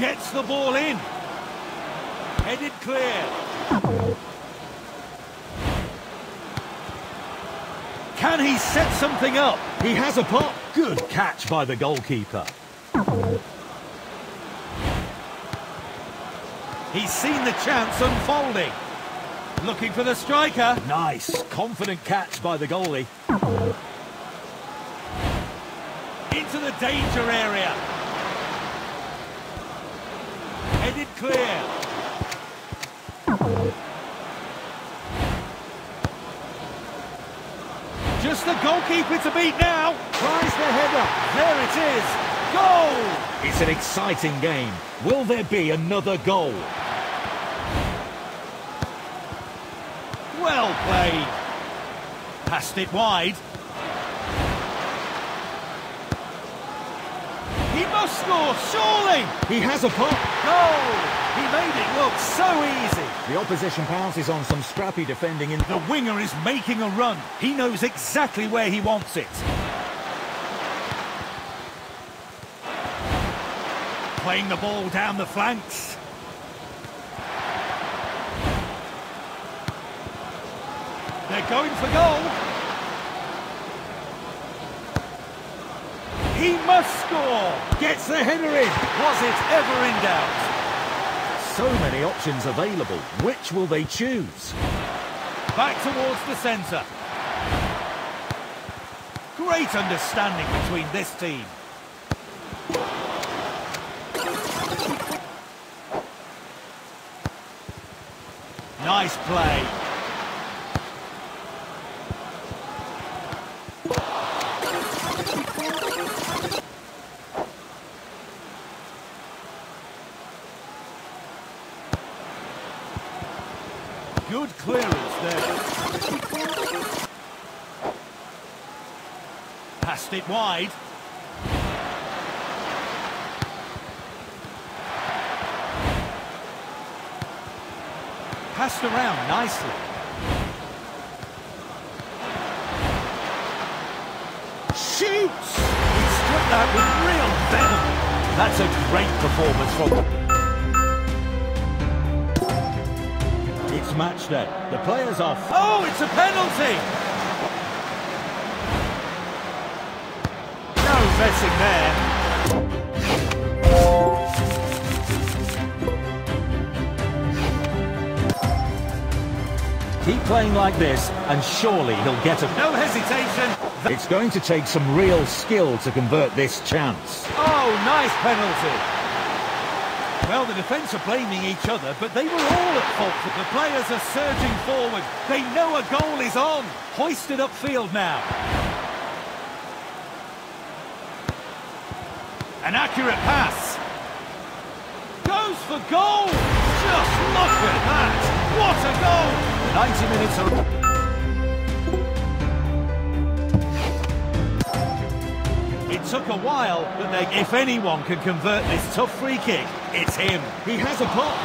Gets the ball in. Headed clear. Can he set something up? He has a pop. Good catch by the goalkeeper. He's seen the chance unfolding. Looking for the striker. Nice, confident catch by the goalie. Into the danger area. Headed clear. Just the goalkeeper to beat now. Tries the header. There it is. Goal! It's an exciting game. Will there be another goal? Well played. Passed it wide. He must score, surely! He has a pop. Goal! He made it look so easy. The opposition pounces on some scrappy defending and the winger is making a run. He knows exactly where he wants it. Playing the ball down the flanks. They're going for goal. He must score. Gets the header in. Was it ever in doubt? So many options available. Which will they choose? Back towards the centre. Great understanding between this team. Nice play. Good clearance there. Passed it wide. Passed around nicely. Shoots! He struck that with real venom. That's a great performance from match day. The players are... Oh, it's a penalty! No messing there. Keep playing like this, and surely he'll get a... No hesitation. It's going to take some real skill to convert this chance. Oh, nice penalty. Well, the defence are blaming each other, but they were all at fault. The players are surging forward. They know a goal is on. Hoisted upfield now. An accurate pass. Goes for goal. Just look at that. What a goal. 90 minutes are... It took a while, but they, if anyone can convert this tough free kick, it's him. He has a pop.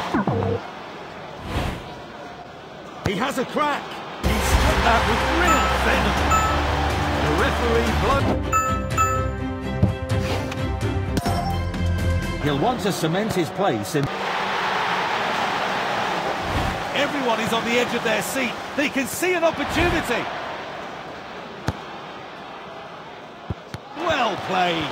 He has a crack. He struck that with real venom. The referee blood. He'll want to cement his place in... Everyone is on the edge of their seat. They can see an opportunity. Played.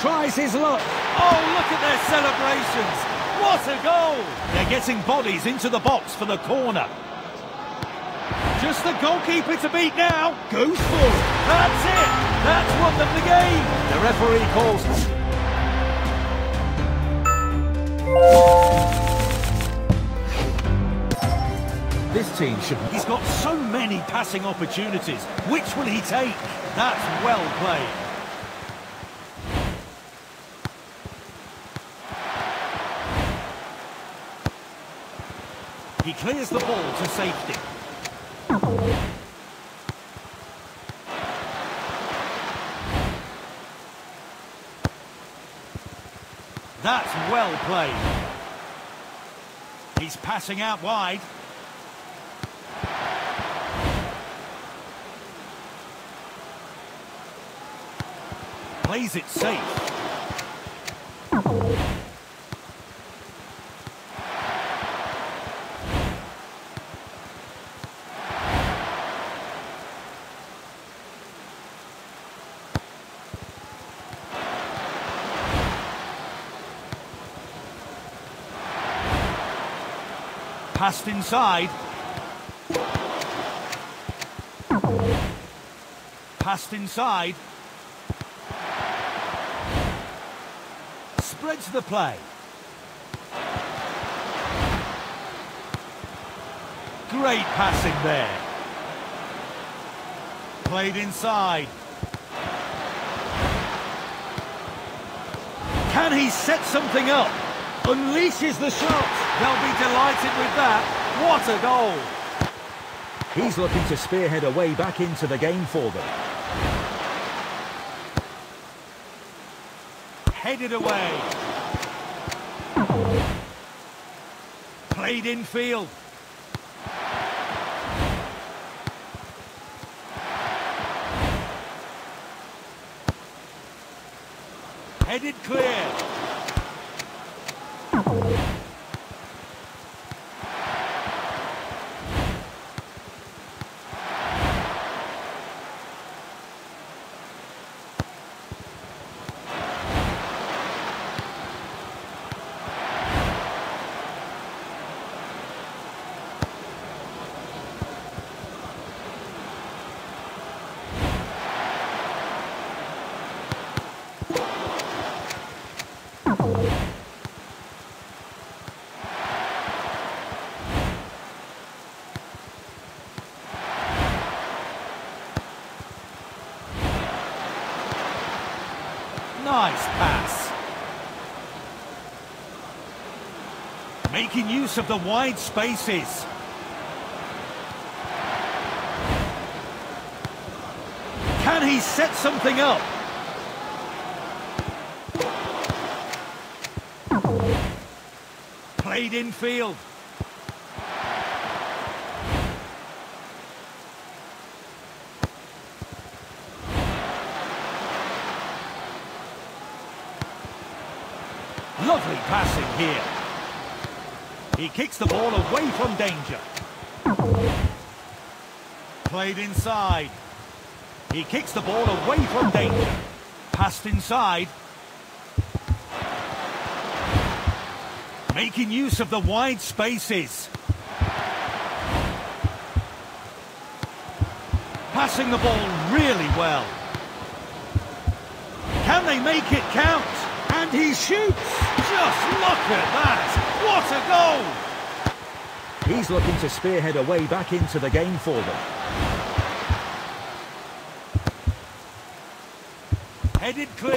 Tries his luck. Oh, look at their celebrations. What a goal. They're getting bodies into the box for the corner. Just the goalkeeper to beat now. Goes for it. That's it. That's won them the game. The referee calls... team should... He's got so many passing opportunities. Which will he take? That's well played. He clears the ball to safety. That's well played. He's passing out wide. Plays it safe. Passed inside. Passed inside. Spreads the play. Great passing there. Played inside. Can he set something up? Unleashes the shot. They'll be delighted with that. What a goal. He's looking to spearhead a way back into the game for them. Headed away. Played in field. Headed clear. Nice pass. Making use of the wide spaces. Can he set something up? Played in field. Lovely passing here. He kicks the ball away from danger. Played inside. He kicks the ball away from danger. Passed inside. Making use of the wide spaces. Passing the ball really well. Can they make it count? And he shoots! Just look at that! What a goal! He's looking to spearhead a way back into the game for them. Headed clear.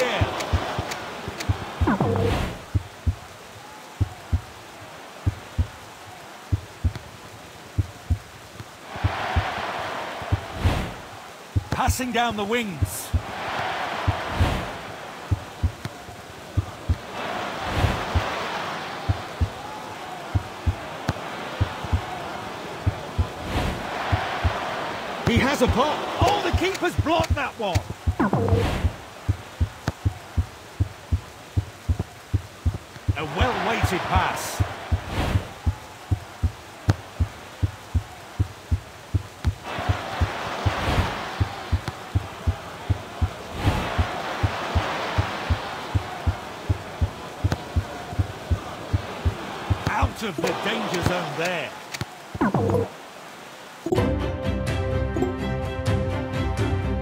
Passing down the wings. He has a pop. Oh, the keeper's blocked that one. A well-weighted pass. Out of the danger zone there.